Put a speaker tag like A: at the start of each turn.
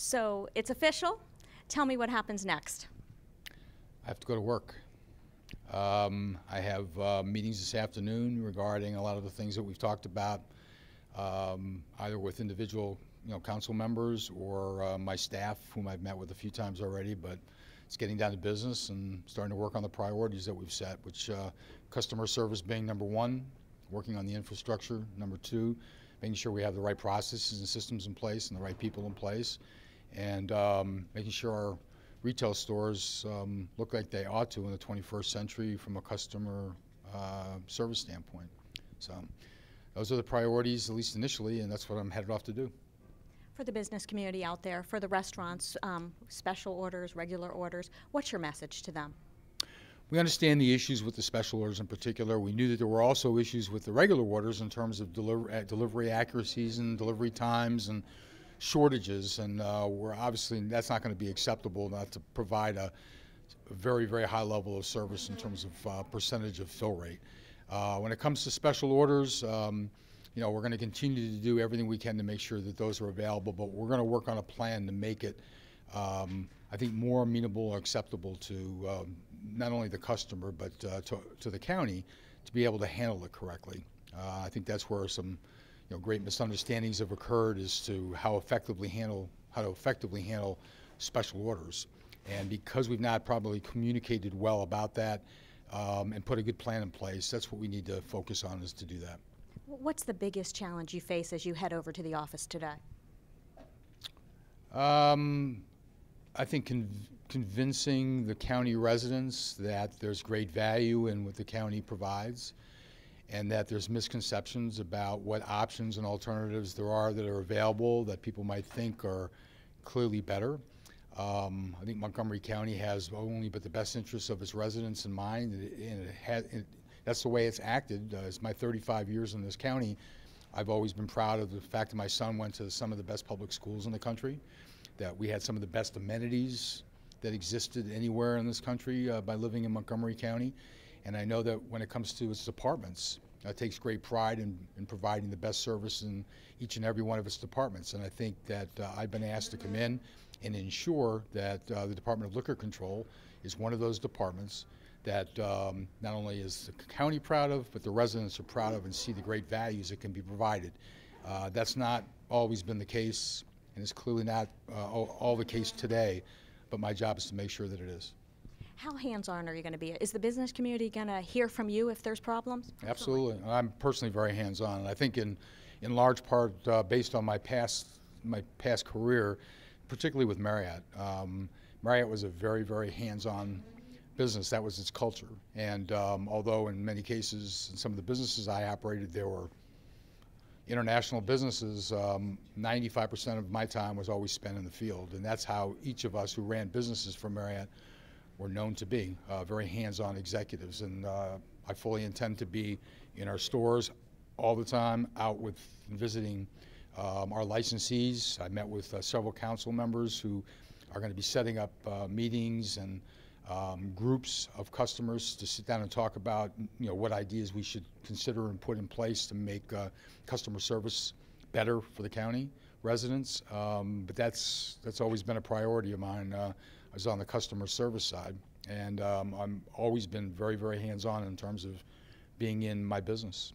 A: So it's official. Tell me what happens next.
B: I have to go to work. Um, I have uh, meetings this afternoon regarding a lot of the things that we've talked about, um, either with individual, you know, council members or uh, my staff, whom I've met with a few times already. But it's getting down to business and starting to work on the priorities that we've set, which uh, customer service being number one, working on the infrastructure number two, making sure we have the right processes and systems in place and the right people in place, and um, making sure our retail stores um, look like they ought to in the 21st century from a customer uh, service standpoint. So those are the priorities, at least initially, and that's what I'm headed off to do.
A: For the business community out there, for the restaurants, um, special orders, regular orders, what's your message to them?
B: We understand the issues with the special orders in particular. We knew that there were also issues with the regular orders in terms of deliver, uh, delivery accuracies and delivery times and shortages, and uh, we're obviously that's not going to be acceptable not to provide a, very very high level of service in terms of uh, percentage of fill rate. Uh, when it comes to special orders. Um, you know, we're going to continue to do everything we can to make sure that those are available, but we're going to work on a plan to make it, um, I think, more amenable or acceptable to um, not only the customer but uh, to, to, the county to be able to handle it correctly. Uh, I think that's where some you know, great misunderstandings have occurred as to how effectively handle how to effectively handle special orders. And because we've not probably communicated well about that um, and put a good plan in place, that's what we need to focus on is to do that.
A: What's the biggest challenge you face as you head over to the office today?
B: Um, I think con convincing the county residents that there's great value in what the county provides and that there's misconceptions about what options and alternatives there are that are available that people might think are clearly better. Um, I think Montgomery County has only but the best interests of its residents in mind, and it, has, that's the way it's acted. Uh, it's my 35 years in this county. I've always been proud of the fact that my son went to some of the best public schools in the country, that we had some of the best amenities that existed anywhere in this country uh, by living in Montgomery County. And I know that when it comes to its departments, it takes great pride in, in, providing the best service in each and every one of its departments. And I think that uh, I've been asked to come in and ensure that uh, the Department of Liquor Control is one of those departments that um, not only is the county proud of, but the residents are proud of and see the great values that can be provided. Uh, that's not always been the case, and it's clearly not uh, all, all the case today, but my job is to make sure that it is.
A: How hands-on are you going to be? Is the business community going to hear from you if there's problems?
B: Absolutely. I'm personally very hands-on. I think in, in large part uh, based on my past, my past career, particularly with Marriott. Um, Marriott was a very, very hands-on business. That was its culture. And um, although in many cases, in some of the businesses I operated, there were international businesses, 95% um, of my time was always spent in the field. And that's how each of us who ran businesses for Marriott were known to be, uh, very hands-on executives. And uh, I fully intend to be in our stores all the time, out with visiting um, our licensees. I met with uh, several council members who are going to be setting up uh, meetings and um, groups of customers to sit down and talk about, you know, what ideas we should consider and put in place to make uh, customer service better for the county residents. Um, but that's that's always been a priority of mine. I was on the customer service side, and um, I'm always been very, very hands-on in terms of being in my business.